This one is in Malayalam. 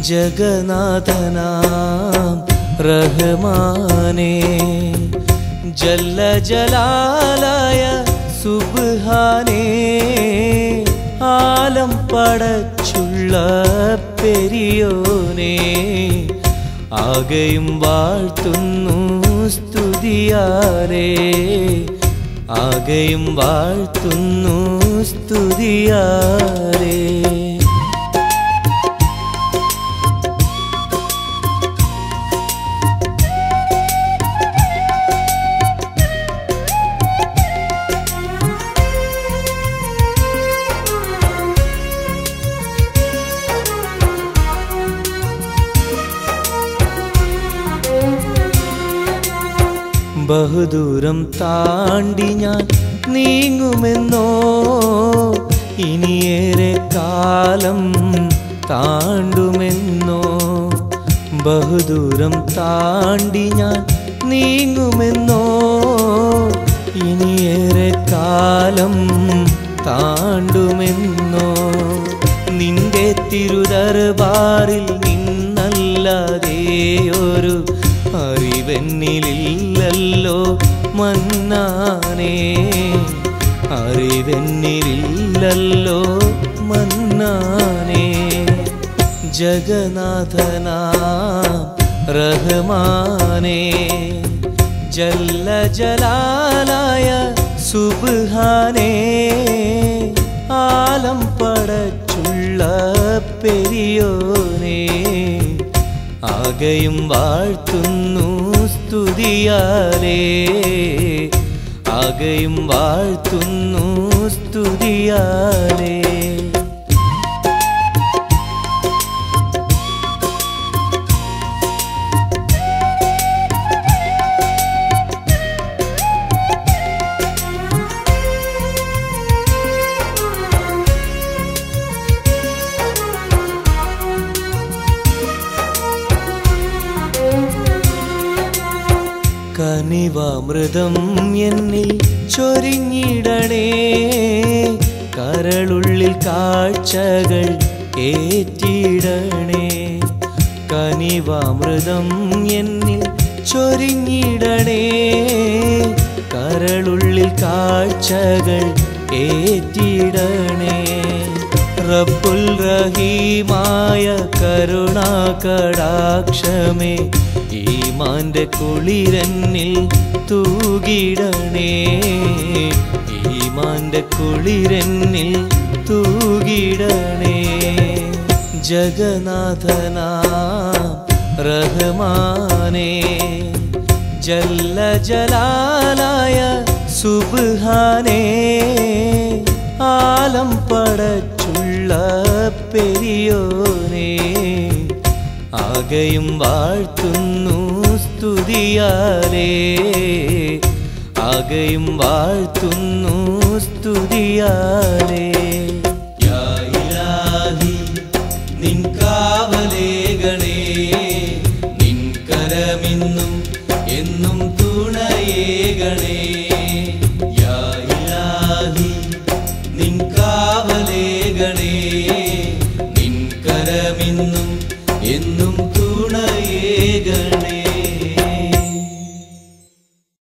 ജഗനാഥനാം റഹ്മാനേ. ജല്ല ജലാലായ സുബ്ഹാനേ. ആലം പടച്ചുള്ള പെരിയോനേ. ആകെയും വാഴ്ത്തുന്നു സ്തുതിയാലേ. ആകെയും വാഴ്ത്തുന്നു സ്തുതിയാലേ. ബഹുദൂരം താണ്ടി ഞാൻ നീങ്ങുമെന്നോ? ഇനിയേറെ കാലം താണ്ടുമെന്നോ? ബഹുദൂരം താണ്ടി ഞാൻ നീങ്ങുമെന്നോ? ഇനിയേറെ കാലം താണ്ടുമെന്നോ? നിന്റെ തിരുദർബാറിൽ നിന്നല്ലാതെയൊരു അറിവെന്നിലില്ലല്ലോ മന്നാനേ. അറിവെന്നിലില്ലല്ലോ മന്നാനേ. ജഗനാഥനാ റഹ്മാനേ. ജല്ല ജലാലായ സുബ്ഹാനേ. ആലം പടച്ചുള്ള പെരിയോനേ. ആകെയും വാഴ്ത്തുന്നു സ്തുതിയാലേ. ആകെയും വാഴ്ത്തുന്നു സ്തുതിയാലേ. കനിവാമൃതം എന്നിൽ ചൊരിഞ്ഞിടണേ. കരളുള്ളിൽ കാഴ്ചകൾ ഏറ്റിടണേ. കനിവാമൃതം എന്നിൽ ചൊരിഞ്ഞിടണേ. കരളുള്ളിൽ കാഴ്ചകൾ ഏറ്റിടണേ. റബ്ബുൽ റഹീമായ കരുണാകടാക്ഷമേ ഈമാന്റെ കുളിരന്നിൽ തൂകിടണേ. ഈമാന്റെ കുളിരന്നിൽ തൂകിടണേ. ജഗനാഥനാ റഹ്മാനേ ജല്ല ജലാലായ സുബ്ഹാനേ ആലം പെരിയോനേ ആകെയും വാഴ്ത്തുന്നു സ്തുതിയാലേ. ആകെയും വാഴ്ത്തുന്നു സ്തുതിയാലേ. യാ ഇലാഹി നിൻ കാവലേകണേ നിൻ കരമിന്നും എന്നും തുണയേകണേ.